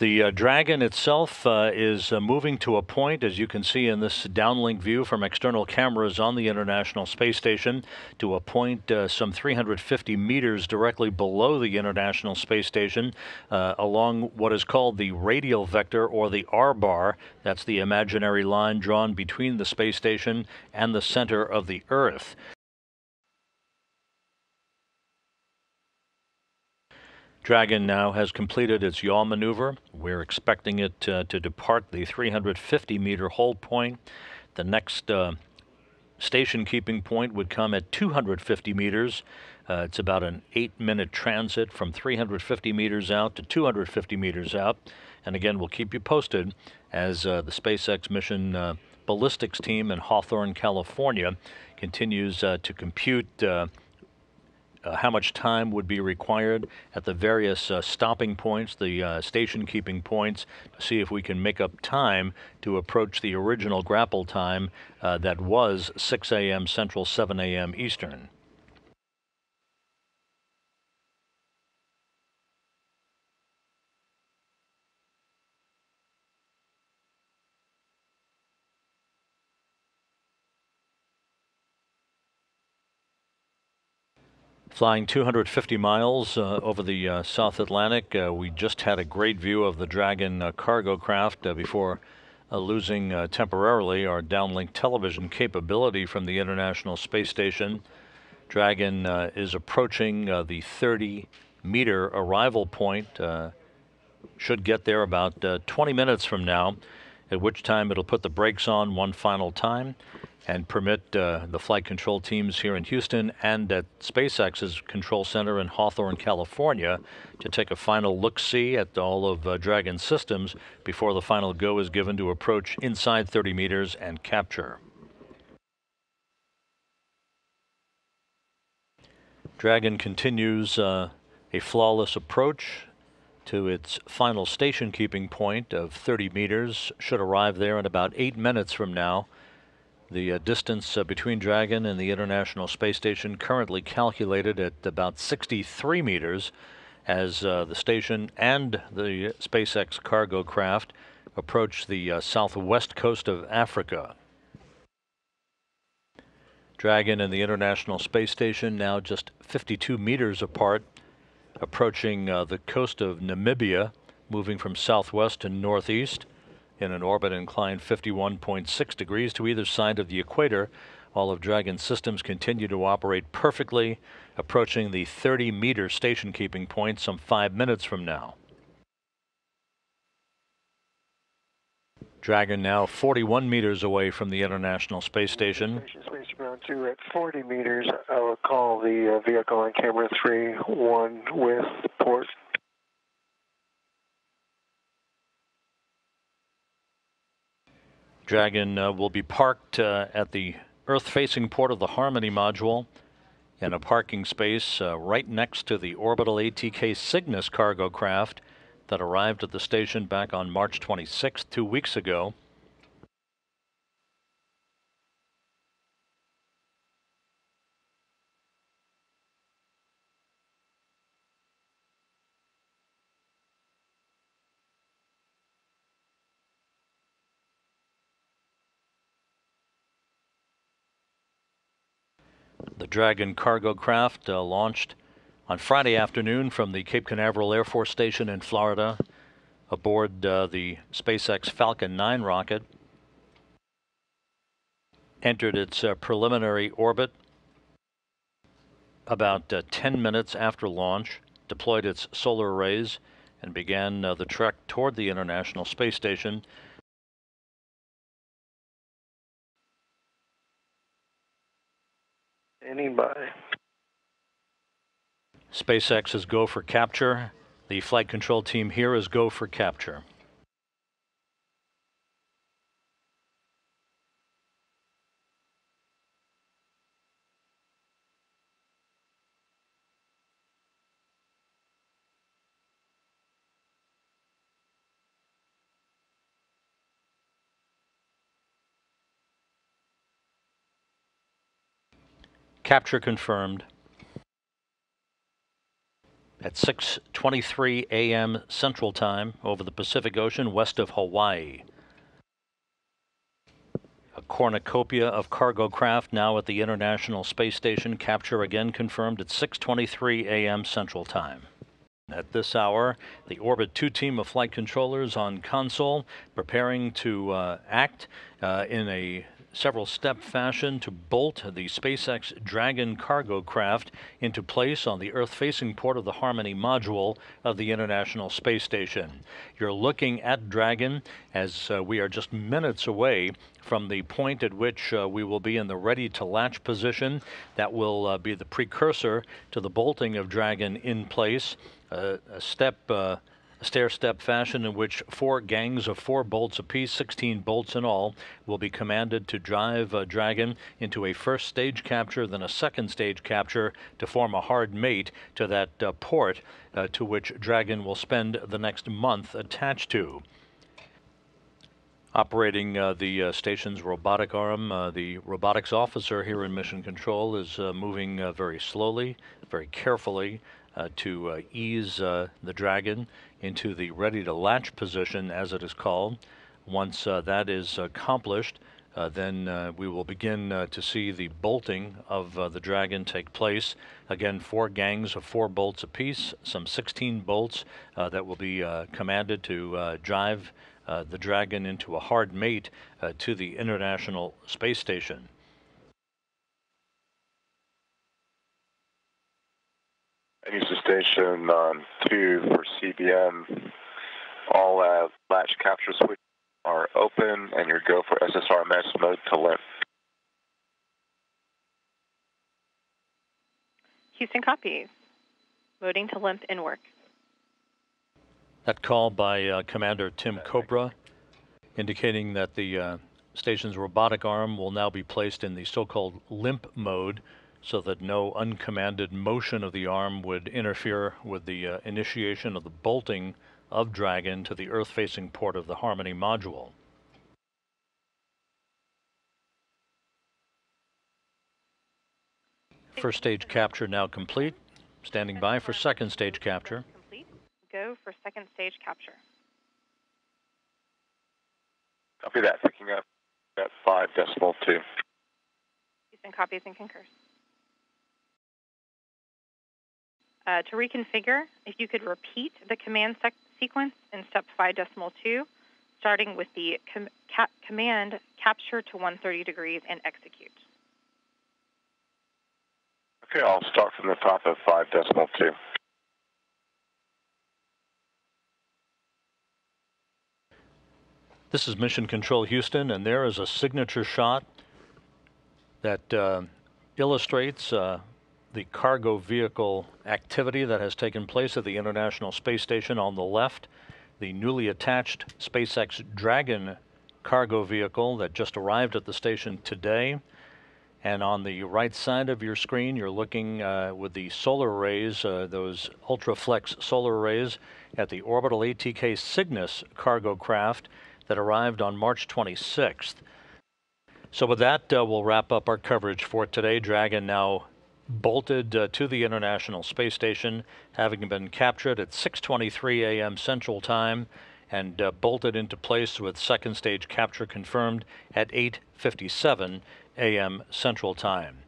The uh, Dragon itself uh, is uh, moving to a point, as you can see in this downlink view from external cameras on the International Space Station, to a point uh, some 350 meters directly below the International Space Station, uh, along what is called the radial vector or the R bar. That's the imaginary line drawn between the space station and the center of the Earth. Dragon now has completed its yaw maneuver. We're expecting it uh, to depart the 350 meter hold point. The next uh, station keeping point would come at 250 meters. Uh, it's about an eight minute transit from 350 meters out to 250 meters out. And again, we'll keep you posted as uh, the SpaceX mission uh, ballistics team in Hawthorne, California continues uh, to compute uh, how much time would be required at the various uh, stopping points, the uh, station keeping points, to see if we can make up time to approach the original grapple time uh, that was 6 a.m. Central, 7 a.m. Eastern. Flying 250 miles uh, over the uh, South Atlantic, uh, we just had a great view of the Dragon uh, cargo craft uh, before losing temporarily our downlink television capability from the International Space Station. Dragon is approaching the 30 meter arrival point, should get there about 20 minutes from now, at which time it'll put the brakes on one final time and permit uh, the flight control teams here in Houston and at SpaceX's control center in Hawthorne, California, to take a final look see at all of uh, Dragon systems before the final go is given to approach inside 30 meters and capture. Dragon continues uh, a flawless approach to its final station keeping point of 30 meters, should arrive there in about eight minutes from now. The uh, distance uh, between Dragon and the International Space Station currently calculated at about 63 meters as uh, the station and the SpaceX cargo craft approach the uh, southwest coast of Africa. Dragon and the International Space Station now just 52 meters apart, approaching uh, the coast of Namibia, moving from southwest to northeast in an orbit inclined 51.6 degrees to either side of the equator. All of Dragon's systems continue to operate perfectly, approaching the 30 meter station keeping point some five minutes from now. Dragon now 41 meters away from the International Space Station. Space Ground 2 at 40 meters. I will call the uh, vehicle on camera 3 1 with port Dragon uh, will be parked uh, at the Earth-facing port of the Harmony module in a parking space uh, right next to the orbital ATK Cygnus cargo craft that arrived at the station back on March 26th, two weeks ago. The Dragon cargo craft uh, launched on Friday afternoon from the Cape Canaveral Air Force Station in Florida aboard uh, the SpaceX Falcon 9 rocket. Entered its uh, preliminary orbit about uh, 10 minutes after launch, deployed its solar arrays, and began uh, the trek toward the International Space Station Anybody. SpaceX is go for capture. The flight control team here is go for capture. Capture confirmed. at 6:23 a.m. Central Time over the Pacific Ocean west of Hawaii. A cornucopia of cargo craft now at the International Space Station. Capture again confirmed at 6:23 a.m. Central Time. At this hour, the Orbit 2 team of flight controllers on console preparing to uh, act uh, in a several step fashion to bolt the SpaceX Dragon cargo craft into place on the Earth facing port of the Harmony module of the International Space Station. You're looking at Dragon as uh, we are just minutes away from the point at which uh, we will be in the ready to latch position. That will uh, be the precursor to the bolting of Dragon in place. a step uh, stair-step fashion in which four gangs of four bolts apiece, 16 bolts in all, will be commanded to drive a Dragon into a first stage capture, then a second stage capture to form a hard mate to that uh, port uh, to which Dragon will spend the next month attached to. Operating uh, the uh, station's robotic arm, uh, the robotics officer here in Mission Control is uh, moving uh, very slowly, very carefully uh, to ease the Dragon into the ready to latch position, as it is called. Once that is accomplished, uh, then uh, we will begin uh, to see the bolting of the Dragon take place. Again, four gangs of four bolts apiece, some 16 bolts that will be commanded to drive uh, the Dragon into a hard mate uh, to the International Space Station. Houston Station um, 2 for CBM. All uh, latch capture switches are open, and your go for SSRMS mode to LIMP. Houston copies. Loading to LIMP in work. That call by uh, Commander Tim Kopra, indicating that the uh, station's robotic arm will now be placed in the so-called limp mode so that no uncommanded motion of the arm would interfere with the uh, initiation of the bolting of Dragon to the Earth-facing port of the Harmony module. First stage capture now complete. Standing by for second stage capture go for second stage capture. Copy that, picking up at 5 decimal 2. Houston copies and concurs. Uh, to reconfigure, if you could repeat the command sequence in step 5 decimal 2, starting with the com command capture to 130 degrees and execute. Okay, I'll start from the top of 5 decimal 2. This is Mission Control Houston, and there is a signature shot that uh, illustrates uh, the cargo vehicle activity that has taken place at the International Space Station on the left, the newly attached SpaceX Dragon cargo vehicle that just arrived at the station today. And on the right side of your screen, you're looking uh, with the solar arrays, uh, those Ultraflex solar arrays, at the Orbital ATK Cygnus cargo craft that arrived on March 26th. So with that, uh, we'll wrap up our coverage for today. Dragon now bolted uh, to the International Space Station, having been captured at 6:23 a.m. Central Time and uh, bolted into place with second stage capture confirmed at 8:57 a.m. Central Time.